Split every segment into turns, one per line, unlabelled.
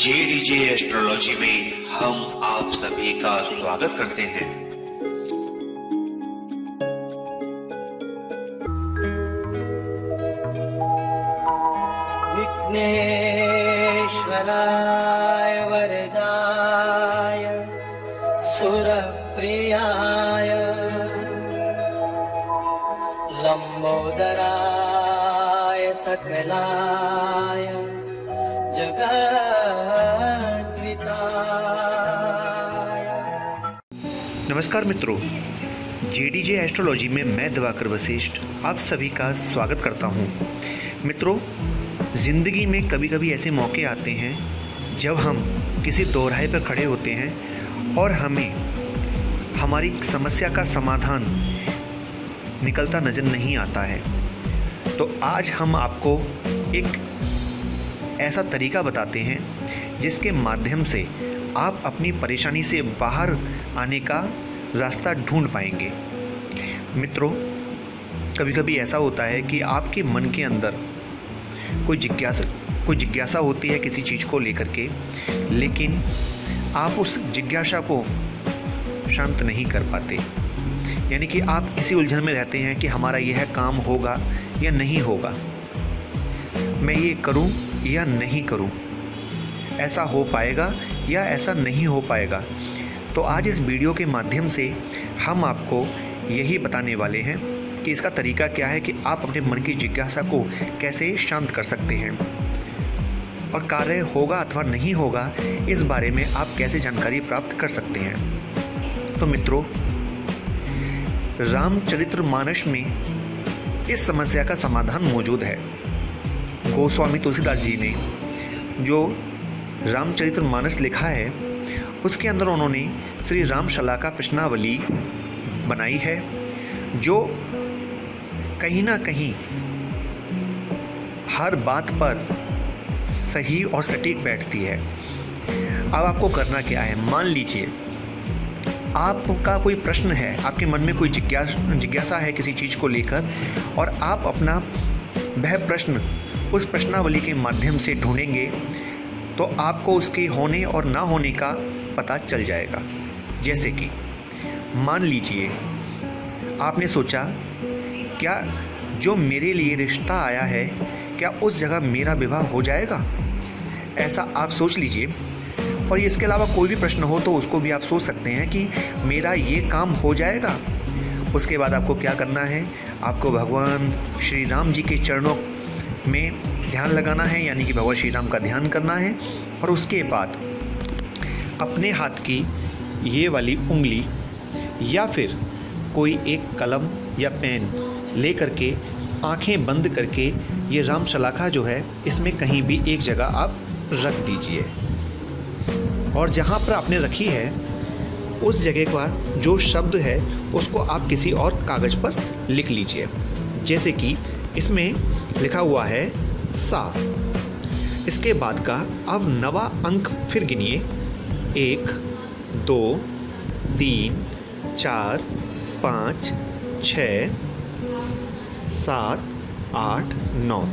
JDJ astrology में हम आप सभी का स्वागत करते हैं।
विघ्नेश्वराय वरदाय, सुरप्रियाय, लम्बोदराय सकलाय जगद्विताय
नमस्कार मित्रों। जेडीजे एस्ट्रोलॉजी में मैं दिवाकर वशिष्ठ आप सभी का स्वागत करता हूँ। मित्रों, ज़िंदगी में कभी कभी ऐसे मौके आते हैं, जब हम किसी दोराहे पर खड़े होते हैं और हमें हमारी समस्या का समाधान निकलता नज़र नहीं आता है। तो आज हम आपको एक ऐसा तरीका बताते हैं, जिसके माध्यम से आप अपनी परेशानी से बाहर आने का रास्ता ढूंढ पाएँगे। मित्रों कभी कभी ऐसा होता है कि आपके मन के अंदर कोई जिज्ञासा कोई जिज्ञासा होती है किसी चीज़ को लेकर के, लेकिन आप उस जिज्ञासा को शांत नहीं कर पाते। यानी कि आप इसी उलझन में रहते हैं कि हमारा यह काम होगा या नहीं होगा। मैं ये करूँ या नहीं करूँ? ऐसा हो पाएगा या ऐसा नहीं हो पाएगा? तो आज इस वीडियो के माध्यम से हम आपको यही बताने वाले हैं कि इसका तरीका क्या है कि आप अपने मन की जिज्ञासा को कैसे शांत कर सकते हैं। और कार्य होगा अथवा नहीं होगा, इस बारे में आप कैसे जानकारी प्राप्त कर सकते हैं। तो मित्रों, रामचरित्र मानस में इस समस्या का समाधान मौजूद है। गोस्वामी तुलसीदास जी ने, जो रामचरित्र मानस लिखा है। उसके अंदर उन्होंने श्री रामशला का प्रश्नावली बनाई है, जो कहीं ना कहीं हर बात पर सही और सटीक बैठती है। अब आपको करना क्या है? मान लीजिए, आपका कोई प्रश्न है, आपके मन में कोई जिज्ञास, जिज्ञासा है किसी चीज़ को लेकर, और आप अपना वह प्रश्न उस प्रश्नावली के माध्यम से ढूंढेंगे तो आपको उसके होने और ना होने का पता चल जाएगा। जैसे कि, मान लीजिए, आपने सोचा, क्या जो मेरे लिए रिश्ता आया है, क्या उस जगह मेरा विवाह हो जाएगा? ऐसा आप सोच लीजिए। और इसके अलावा कोई भी प्रश्न हो तो उसको भी आप सोच सकते हैं कि मेरा ये काम हो जाएगा। उसके बाद आपको क्या करना है? आपको भगवान श्री राम जी के चरणों में ध्यान लगाना है, यानी कि भगवान श्री राम का ध्यान करना है, और उसके बाद अपने हाथ की ये वाली उंगली या फिर कोई एक कलम या पेन ले करके आँखें बंद करके ये राम शलाखा जो है, इसमें कहीं भी एक जगह आप रख दीजिए। और जहाँ पर आपने रखी है, उस जगह का जो शब्द है, उसको आप किसी और कागज़ पर लिख लीजिए। जैसे कि इसमें लिखा हुआ है सा इसके बाद का अब नवा अंक फिर गिनिए। एक, दो, तीन, चार, पाँच, छ, सात, आठ, नौ।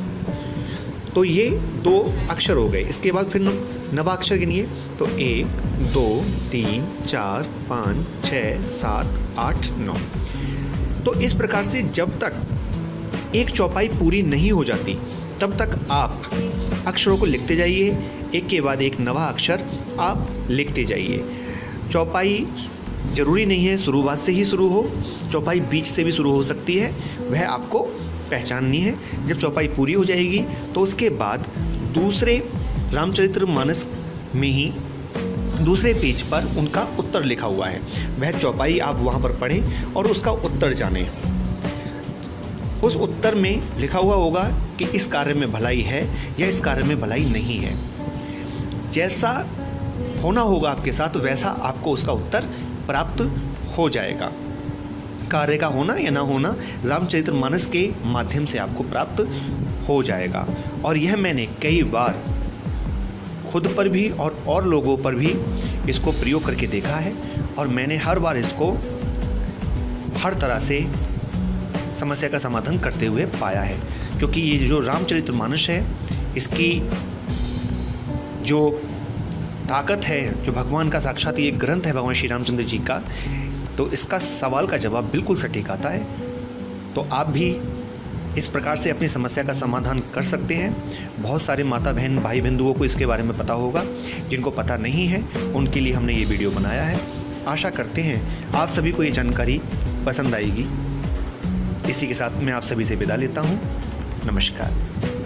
तो ये दो अक्षर हो गए। इसके बाद फिर नवा अक्षर गिनिए। तो एक, दो, तीन, चार, पाँच, छ, सात, आठ, नौ। तो इस प्रकार से जब तक एक चौपाई पूरी नहीं हो जाती, तब तक आप अक्षरों को लिखते जाइए। एक के बाद एक नवा अक्षर आप लिखते जाइए। चौपाई ज़रूरी नहीं है, शुरुआत से ही शुरू हो। चौपाई बीच से भी शुरू हो सकती है, वह आपको पहचाननी है। जब चौपाई पूरी हो जाएगी तो उसके बाद दूसरे रामचरित्र मानस में ही दूसरे पेज पर उनका उत्तर लिखा हुआ है। वह चौपाई आप वहाँ पर पढ़ें और उसका उत्तर जानें। उस उत्तर में लिखा हुआ होगा कि इस कार्य में भलाई है या इस कार्य में भलाई नहीं है। जैसा होना होगा आपके साथ, वैसा आपको उसका उत्तर प्राप्त हो जाएगा। कार्य का होना या ना होना रामचरित्र मानस के माध्यम से आपको प्राप्त हो जाएगा। और यह मैंने कई बार खुद पर भी और और लोगों पर भी इसको प्रयोग करके देखा है और मैंने हर बार इसको हर तरह से समस्या का समाधान करते हुए पाया है, क्योंकि ये जो रामचरित्र मानस है, इसकी जो ताकत है, जो भगवान का साक्षात ये ग्रंथ है भगवान श्री रामचंद्र जी का तो इसका सवाल का जवाब बिल्कुल सटीक आता है। तो आप भी इस प्रकार से अपनी समस्या का समाधान कर सकते हैं। बहुत सारे माता बहन भाई बंधुओं को इसके बारे में पता होगा, जिनको पता नहीं है, उनके लिए हमने ये वीडियो बनाया है। आशा करते हैं आप सभी को ये जानकारी पसंद आएगी। इसी के साथ मैं आप सभी से विदा लेता हूँ। नमस्कार।